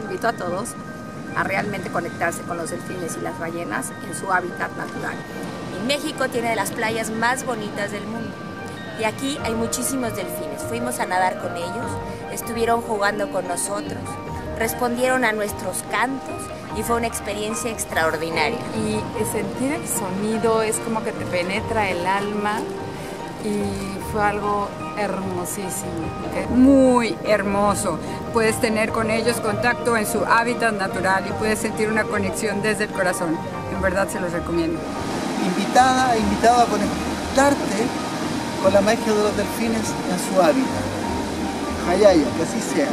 invito a todos a realmente conectarse con los delfines y las ballenas en su hábitat natural. México tiene de las playas más bonitas del mundo. Y aquí hay muchísimos delfines. Fuimos a nadar con ellos, estuvieron jugando con nosotros, respondieron a nuestros cantos y fue una experiencia extraordinaria. Y sentir el sonido es como que te penetra el alma y fue algo hermosísimo. Muy hermoso. Puedes tener con ellos contacto en su hábitat natural y puedes sentir una conexión desde el corazón. En verdad se los recomiendo. Invitada, invitado a conectarte con la magia de los delfines en su hábitat. Hayaya, que así sea.